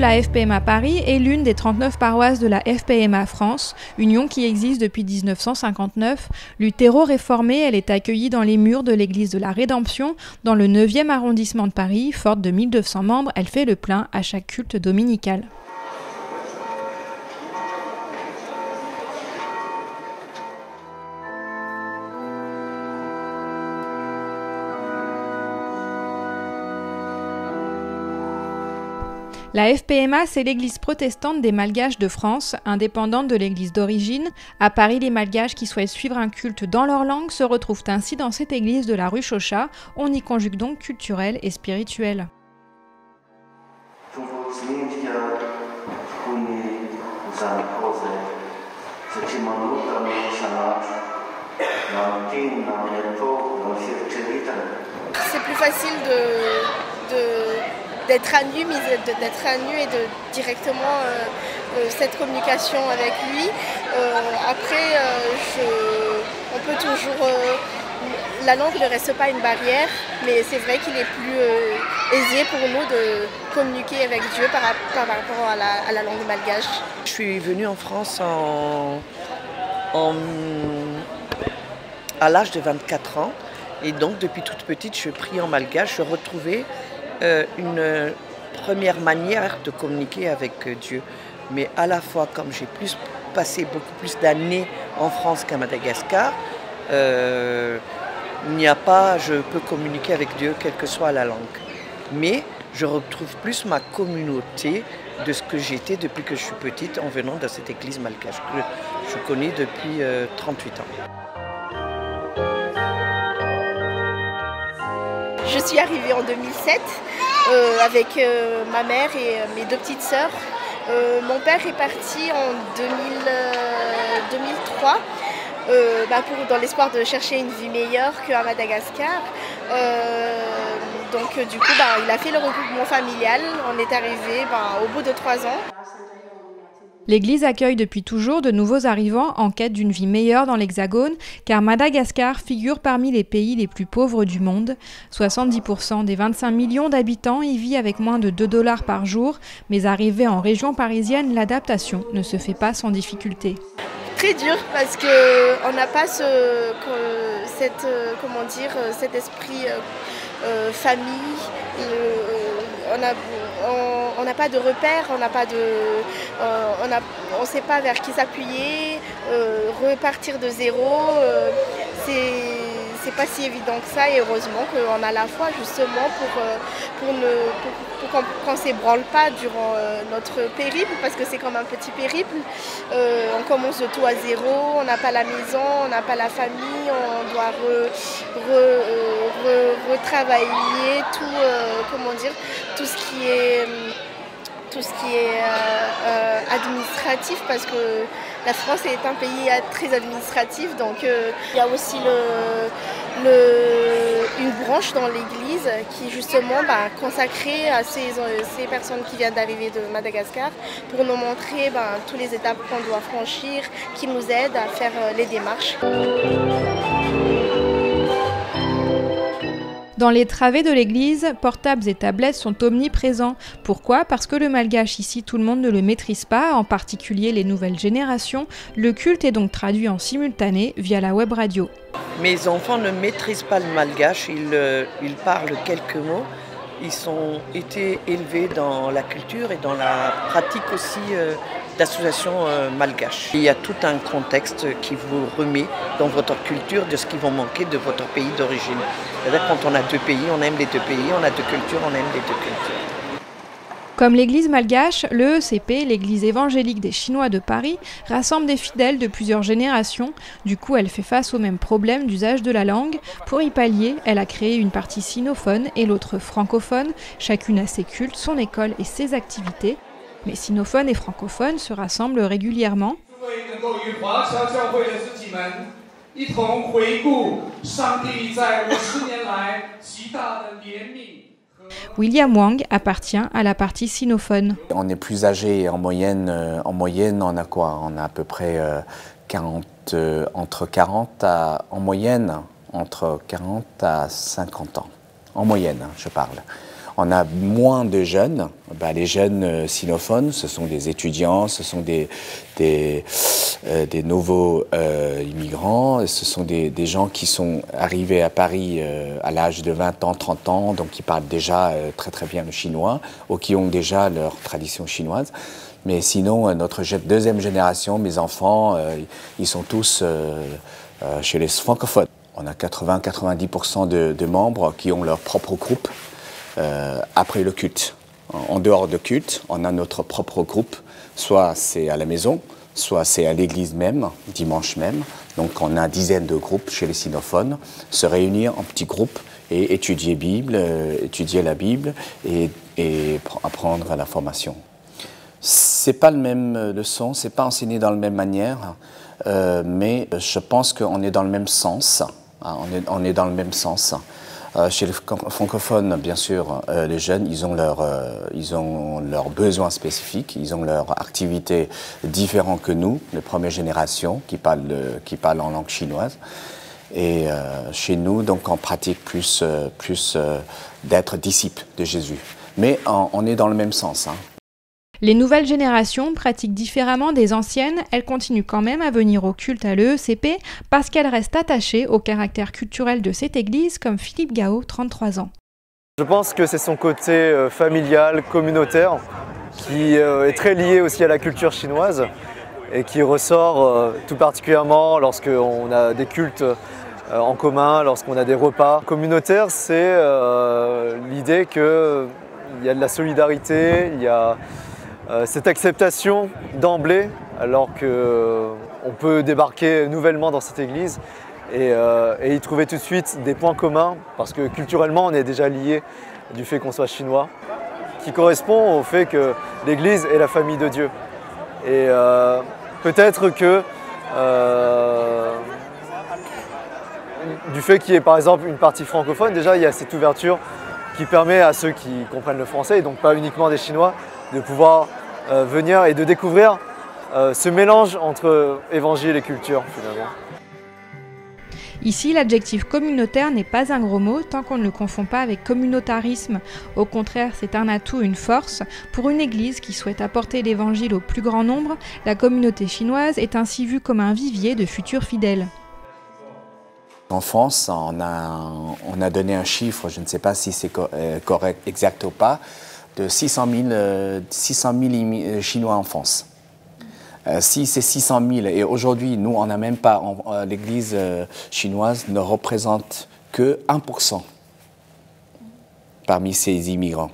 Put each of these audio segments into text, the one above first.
la FPMA Paris est l'une des 39 paroisses de la FPMA France, union qui existe depuis 1959. Luthéro réformée, elle est accueillie dans les murs de l'église de la Rédemption, dans le 9e arrondissement de Paris. Forte de 1200 membres, elle fait le plein à chaque culte dominical. La FPMA, c'est l'église protestante des Malgaches de France, indépendante de l'église d'origine. À Paris, les Malgaches qui souhaitent suivre un culte dans leur langue se retrouvent ainsi dans cette église de la rue Chauchat. On y conjugue donc culturel et spirituel. C'est plus facile de, de d'être à nu, d'être à et de directement euh, euh, cette communication avec lui. Euh, après, on peut toujours la langue ne reste pas une barrière, mais c'est vrai qu'il est plus aisé pour nous de communiquer avec Dieu par, rapport à la, langue malgache. Je suis venue en France à l'âge de 24 ans et donc depuis toute petite je prie en malgache, je retrouvais une première manière de communiquer avec euh, Dieu. Mais à la fois, comme j'ai passé beaucoup plus d'années en France qu'à Madagascar, euh, il n'y a pas, je peux communiquer avec Dieu quelle que soit la langue. Mais je retrouve plus ma communauté de ce que j'étais depuis que je suis petite en venant dans cette église malgache que je connais depuis 38 ans. Suis arrivée en 2007 euh, avec euh, ma mère et euh, mes deux petites sœurs. mon père est parti en 2003 bah, dans l'espoir de chercher une vie meilleure qu'à Madagascar. donc du coup, bah, il a fait le regroupement familial. On est arrivé bah, au bout de trois ans. L'église accueille depuis toujours de nouveaux arrivants en quête d'une vie meilleure dans l'Hexagone, car Madagascar figure parmi les pays les plus pauvres du monde. 70% des 25 millions d'habitants y vivent avec moins de 2 dollars par jour, mais arrivé en région parisienne, l'adaptation ne se fait pas sans difficulté. Très dur parce qu'on n'a pas ce, cette, comment dire, cet esprit euh, famille. On n'a pas de repères, on n'a pas de, euh, on ne sait pas vers qui s'appuyer, euh, repartir de zéro, euh, c'est pas si évident que ça et heureusement qu'on a la foi justement pour, pour, ne, pour, qu'on ne s'ébranle pas durant notre périple parce que c'est comme un petit périple. on commence de tout à zéro, on n'a pas la maison, on n'a pas la famille, on doit retravailler tout, comment dire, tout ce qui est tout ce qui est euh, euh, administratif parce que la France est un pays très administratif donc euh, il y a aussi une branche dans l'église qui est justement bah, consacrée à ces, personnes qui viennent d'arriver de Madagascar pour nous montrer bah, toutes les étapes qu'on doit franchir, qui nous aident à faire les démarches. Dans les travées de l'église, portables et tablettes sont omniprésents. Pourquoi? Parce que le malgache ici, tout le monde ne le maîtrise pas, en particulier les nouvelles générations. Le culte est donc traduit en simultané via la web radio. Mes enfants ne maîtrisent pas le malgache, ils, euh, parlent quelques mots. Ils ont été élevés dans la culture et dans la pratique aussi euh, d'associations euh, malgaches. Il y a tout un contexte qui vous remet dans votre culture de ce qui va manquer de votre pays d'origine. C'est-à-dire quand on a deux pays, on aime les deux pays, on a deux cultures, on aime les deux cultures. Comme l'église malgache, le ECP, l'église évangélique des Chinois de Paris, rassemble des fidèles de plusieurs générations. Du coup, elle fait face au même problème d'usage de la langue. Pour y pallier, elle a créé une partie sinophone et l'autre francophone. Chacune a ses cultes, son école et ses activités. Mais sinophones et francophones se rassemblent régulièrement. William Wang appartient à la partie sinophone. On est plus âgé en moyenne, euh, en moyenne on a quoi? On a à peu près 40, euh, euh, entre 40 à, en moyenne, entre 40 à 50 ans. En moyenne, je parle. On a moins de jeunes. Ben, les jeunes euh, sinophones, ce sont des étudiants, ce sont des, euh, nouveaux euh, immigrants, ce sont des, gens qui sont arrivés à Paris à l'âge de 20 ans, 30 ans, donc qui parlent déjà très très bien le chinois ou qui ont déjà leur tradition chinoise. Mais sinon, notre deuxième génération, mes enfants, ils sont tous chez les francophones. On a 80-90% de, de, membres qui ont leur propre groupe après le culte. En dehors de culte, on a notre propre groupe, soit c'est à la maison, soit c'est à l'église même, dimanche même. Donc on a une dizaine de groupes chez les sinophones, se réunir en petits groupes et étudier Bible, euh, étudier la Bible et, apprendre la formation. C'est pas le même euh, leçon, c'est pas enseigné dans la même manière, euh, mais je pense qu'on est dans le même sens. Est, on, est, dans le même sens. Euh, chez les francophones, bien sûr, euh, les jeunes, ils ont, leur, euh, ils ont leurs besoins spécifiques, ils ont leurs activités différentes que nous, les premières générations qui parlent, en langue chinoise. Et chez nous, donc, on pratique plus, d'être disciple de Jésus. Mais on, on, est dans le même sens. Hein. Les nouvelles générations pratiquent différemment des anciennes, elles continuent quand même à venir au culte à l'EECP parce qu'elles restent attachées au caractère culturel de cette église, comme Philippe Gao, 33 ans. Je pense que c'est son côté euh, familial, communautaire, qui euh, est très lié aussi à la culture chinoise et qui ressort euh, tout particulièrement lorsqu'on a des cultes en commun, lorsqu'on a des repas communautaires, c'est l'idée qu'il y a de la solidarité, il y a cette acceptation d'emblée, alors qu'on euh, peut débarquer nouvellement dans cette église et, euh, et, y trouver tout de suite des points communs, parce que culturellement on est déjà lié du fait qu'on soit chinois, qui correspond au fait que l'église est la famille de Dieu. Et euh, peut-être que euh, du fait qu'il y ait par exemple une partie francophone, déjà il y a cette ouverture qui permet à ceux qui comprennent le français, et donc pas uniquement des Chinois, de pouvoir euh, venir et de découvrir euh, ce mélange entre évangile et culture finalement. Ici, l'adjectif communautaire n'est pas un gros mot tant qu'on ne le confond pas avec communautarisme. Au contraire, c'est un atout, une force. Pour une église qui souhaite apporter l'évangile au plus grand nombre, la communauté chinoise est ainsi vue comme un vivier de futurs fidèles. En France, on a, on a donné un chiffre, je ne sais pas si c'est euh, correct, exact ou pas, de 600 000, 600 000 Chinois en France. Euh, si c'est 600 000, et aujourd'hui, nous, on n'a même pas, euh, l'Église euh, chinoise ne représente que 1% parmi ces immigrants.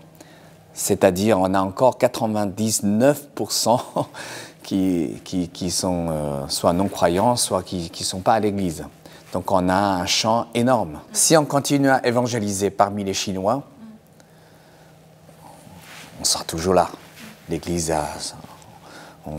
C'est-à-dire, on a encore 99% qui, qui, sont soit non-croyants, soit qui ne sont pas à l'Église. Donc, on a un champ énorme. Si on continue à évangéliser parmi les Chinois, on sera toujours là. L'Église a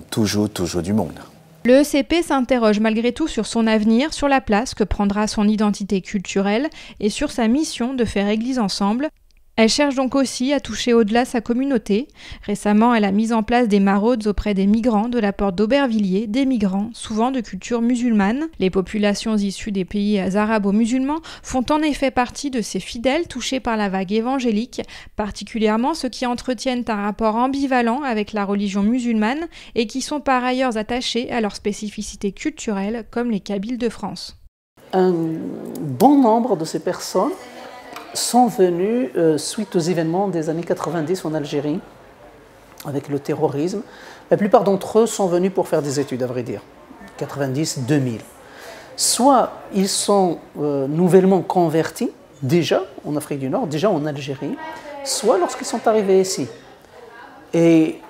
toujours, toujours du monde. Le ECP s'interroge malgré tout sur son avenir, sur la place que prendra son identité culturelle et sur sa mission de faire Église ensemble, elle cherche donc aussi à toucher au-delà sa communauté. Récemment, elle a mis en place des maraudes auprès des migrants de la porte d'Aubervilliers, des migrants, souvent de culture musulmane. Les populations issues des pays arabo-musulmans font en effet partie de ces fidèles touchés par la vague évangélique, particulièrement ceux qui entretiennent un rapport ambivalent avec la religion musulmane et qui sont par ailleurs attachés à leurs spécificités culturelles, comme les Kabyles de France. Un bon nombre de ces personnes sont venus euh, suite aux événements des années 90 en Algérie, avec le terrorisme. La plupart d'entre eux sont venus pour faire des études, à vrai dire, 90-2000. Soit ils sont euh, nouvellement convertis, déjà en Afrique du Nord, déjà en Algérie, soit lorsqu'ils sont arrivés ici. Et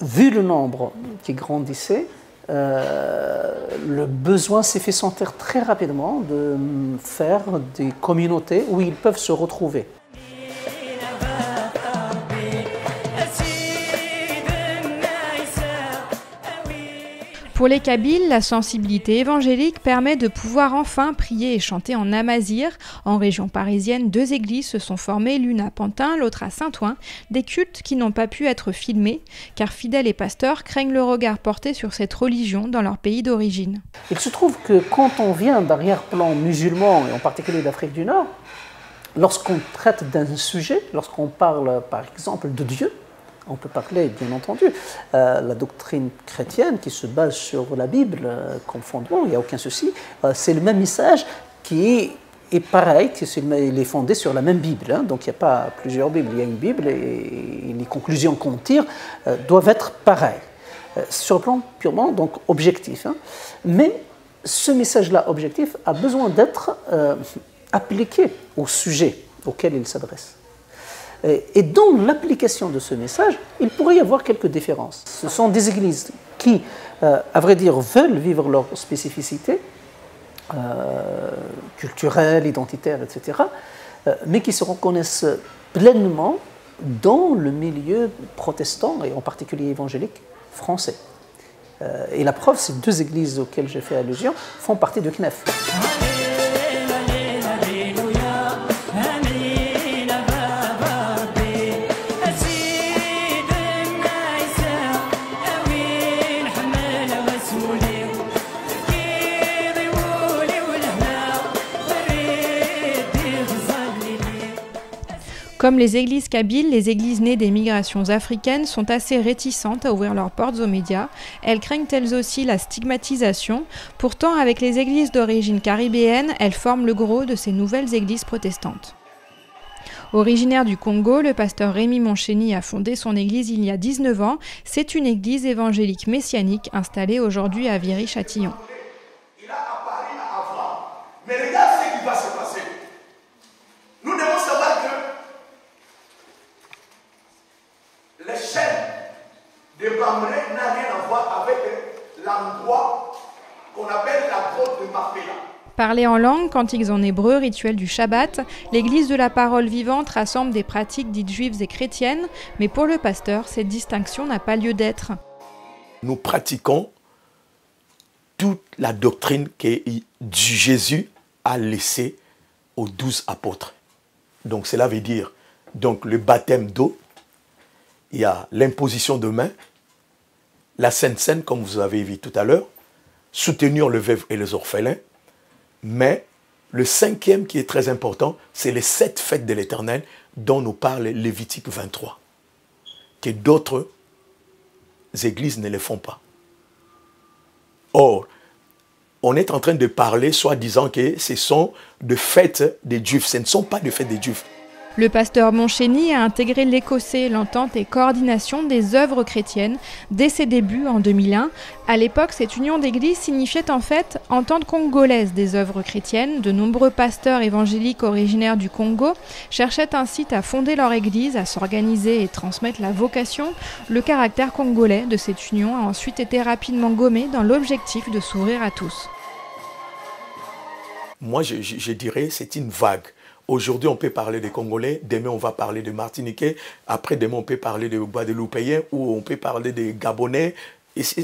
vu le nombre qui grandissait, euh, le besoin s'est fait sentir très rapidement de faire des communautés où ils peuvent se retrouver. Pour les Kabyles, la sensibilité évangélique permet de pouvoir enfin prier et chanter en amazir. En région parisienne, deux églises se sont formées, l'une à Pantin, l'autre à Saint-Ouen, des cultes qui n'ont pas pu être filmés, car fidèles et pasteurs craignent le regard porté sur cette religion dans leur pays d'origine. Il se trouve que quand on vient d'arrière-plan musulman, et en particulier d'Afrique du Nord, lorsqu'on traite d'un sujet, lorsqu'on parle par exemple de Dieu, on peut parler, bien entendu, euh, la doctrine chrétienne qui se base sur la Bible euh, comme fondement, il n'y a aucun souci. Euh, c'est le même message qui est, pareil, qui il est fondé sur la même Bible. Hein. donc il n'y a pas plusieurs Bibles, il y a une Bible et, les conclusions qu'on tire doivent être pareilles. sur le plan purement donc objectif. Hein. Mais ce message-là objectif a besoin d'être appliqué au sujet auquel il s'adresse. Et dans l'application de ce message, il pourrait y avoir quelques différences. Ce sont des églises qui, euh, à vrai dire, veulent vivre leur spécificité euh, culturelle, identitaire, etc., euh, mais qui se reconnaissent pleinement dans le milieu protestant, et en particulier évangélique, français. et la preuve, ces deux églises auxquelles j'ai fait allusion font partie de CNEF. Comme les églises kabyles, les églises nées des migrations africaines sont assez réticentes à ouvrir leurs portes aux médias. Elles craignent elles aussi la stigmatisation. Pourtant, avec les églises d'origine caribéenne, elles forment le gros de ces nouvelles églises protestantes. Originaire du Congo, le pasteur Rémi Monchény a fondé son église il y a 19 ans. C'est une église évangélique messianique installée aujourd'hui à Viry-Châtillon. Mais regarde ce qui va se passer. Nous devons savoir que les chaînes de Bamré n'a rien à voir avec l'endroit qu'on appelle la grotte de Mapéla. Parler en langue, cantiques en hébreu, rituel du Shabbat, l'Église de la parole vivante rassemble des pratiques dites juives et chrétiennes, mais pour le pasteur, cette distinction n'a pas lieu d'être. Nous pratiquons toute la doctrine que Jésus a laissée aux douze apôtres. Donc cela veut dire donc le baptême d'eau, il y a l'imposition de main, la Sainte Seine, comme vous avez vu tout à l'heure, soutenir le veuve et les orphelins, mais le cinquième qui est très important, c'est les sept fêtes de l'Éternel dont nous parle Lévitique 23, que d'autres églises ne les font pas. Or, on est en train de parler, soit disant que ce sont des fêtes des Juifs. Ce ne sont pas des fêtes des Juifs. Le pasteur Monchény a intégré l'Écossais, l'entente et coordination des œuvres chrétiennes dès ses débuts en 2001. À l'époque, cette union d'églises signifiait en fait entente congolaise des œuvres chrétiennes. De nombreux pasteurs évangéliques originaires du Congo cherchaient ainsi à fonder leur église, à s'organiser et transmettre la vocation. Le caractère congolais de cette union a ensuite été rapidement gommé dans l'objectif de s'ouvrir à tous. Moi, je, je dirais c'est une vague. Aujourd'hui, on peut parler des Congolais, demain, on va parler des Martiniquais, après, demain, on peut parler des Guadeloupéens ou on peut parler des Gabonais.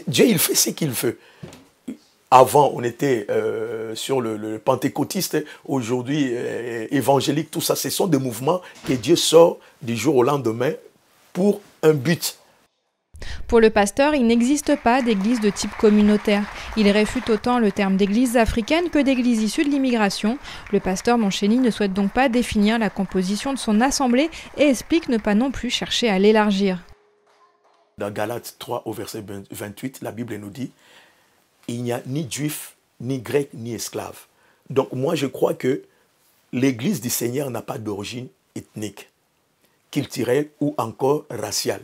Dieu, il fait ce qu'il veut. Avant, on était euh, sur le, pentecôtiste, aujourd'hui, euh, évangélique, tout ça, ce sont des mouvements que Dieu sort du jour au lendemain pour un but. Pour le pasteur, il n'existe pas d'église de type communautaire. Il réfute autant le terme d'église africaine que d'église issue de l'immigration. Le pasteur Monchény ne souhaite donc pas définir la composition de son assemblée et explique ne pas non plus chercher à l'élargir. Dans Galates 3 au verset 28, la Bible nous dit, il n'y a ni juif, ni grec, ni esclave. Donc moi je crois que l'église du Seigneur n'a pas d'origine ethnique, culturelle ou encore raciale.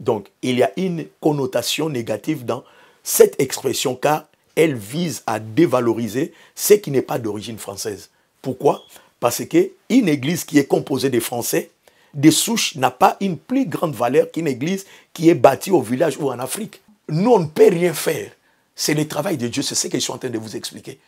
Donc, il y a une connotation négative dans cette expression car elle vise à dévaloriser ce qui n'est pas d'origine française. Pourquoi? Parce qu'une église qui est composée de Français, des souches, n'a pas une plus grande valeur qu'une église qui est bâtie au village ou en Afrique. Nous, on ne peut rien faire. C'est le travail de Dieu, c'est ce que je suis en train de vous expliquer.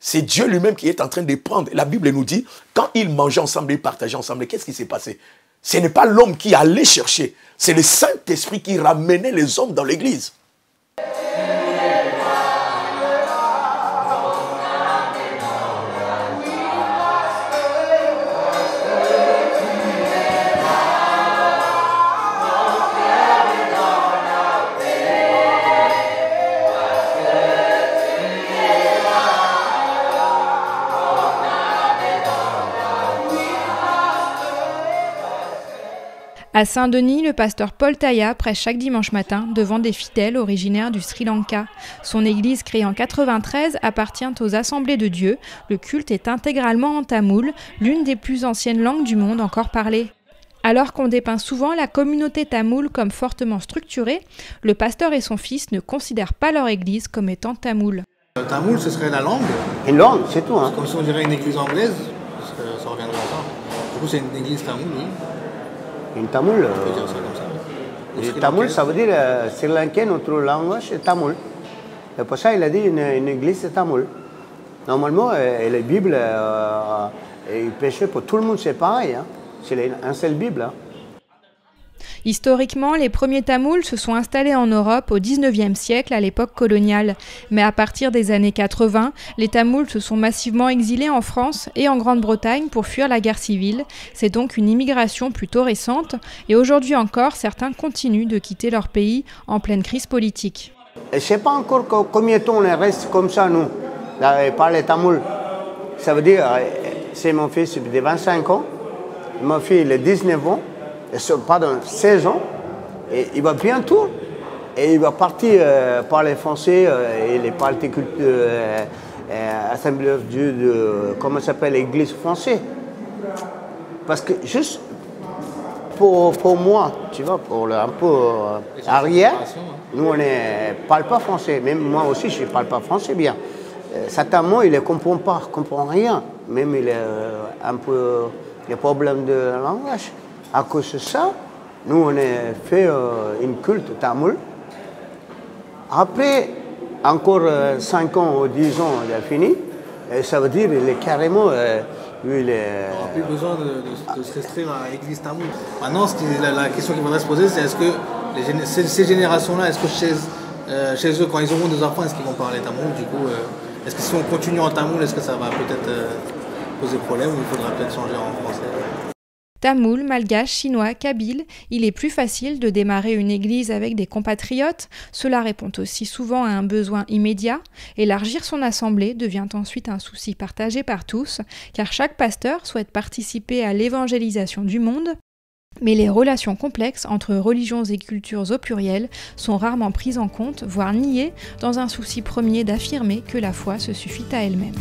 C'est Dieu lui-même qui est en train de prendre. La Bible nous dit, quand ils mangeaient ensemble, ils partageaient ensemble, qu'est-ce qui s'est passé? Ce n'est pas l'homme qui allait chercher, c'est le Saint-Esprit qui ramenait les hommes dans l'église. À Saint-Denis, le pasteur Paul Taya prêche chaque dimanche matin devant des fidèles originaires du Sri Lanka. Son église, créée en 93, appartient aux Assemblées de Dieu. Le culte est intégralement en tamoul, l'une des plus anciennes langues du monde encore parlée. Alors qu'on dépeint souvent la communauté tamoule comme fortement structurée, le pasteur et son fils ne considèrent pas leur église comme étant tamoule. Le tamoul, ce serait la langue Une langue, c'est tout. Hein. Comme si on dirait une église anglaise, ça, ça reviendrait à ça. Du coup, c'est une église tamoule, oui. Une tamoul. Sri tamoul, ça veut dire euh, Sri Lankais, notre langue, c'est tamoul. Et pour ça, il a dit une, une église, c'est tamoul. Normalement, euh, et la Bible, euh, il pour tout le monde, c'est pareil. Hein. C'est la- un seul Bible. Hein. Historiquement, les premiers Tamouls se sont installés en Europe au XIXe siècle, à l'époque coloniale. Mais à partir des années 80, les Tamouls se sont massivement exilés en France et en Grande-Bretagne pour fuir la guerre civile. C'est donc une immigration plutôt récente. Et aujourd'hui encore, certains continuent de quitter leur pays en pleine crise politique. Je ne sais pas encore co- combien de temps on reste comme ça, nous, là, et parler tamoul. Ça veut dire, euh, c'est mon fils de 25 ans, ma fille il a 19 ans, et pardon, 16 ans, et il va bientôt, et il va partir euh, parler français, euh, et les culture, euh, euh, Assemblée of Dieu, de, comment ça s'appelle, l'église française. Parce que juste pour, pour moi, tu vois, pour le, un peu arrière, nous on ne parle pas français. Même moi aussi, je ne parle pas français bien. Euh, certains mots, il ne comprend pas, il ne comprend rien. Même il a euh, un peu des problèmes de langage. À cause de ça, nous on a fait euh, une culte tamoul. Après, encore 5 ans ou 10 ans, il a fini. Et ça veut dire qu'il est carrément, euh, il est, On n'a plus besoin de, de- de se restreindre à l'église tamoul. Maintenant, ce qui- la, la question qu'il faudrait se poser, c'est est-ce que ces, ces générations-là, est-ce que chez, euh, chez eux, quand ils auront des enfants, est-ce qu'ils vont parler tamoul Du coup, euh, est-ce que si on continue en tamoul, est-ce que ça va peut-être euh, poser problème ou il faudra peut-être changer en français? Tamoul, malgache, chinois, kabyle, il est plus facile de démarrer une église avec des compatriotes. Cela répond aussi souvent à un besoin immédiat. Élargir son assemblée devient ensuite un souci partagé par tous, car chaque pasteur souhaite participer à l'évangélisation du monde. Mais les relations complexes entre religions et cultures au pluriel sont rarement prises en compte, voire niées, dans un souci premier d'affirmer que la foi se suffit à elle-même.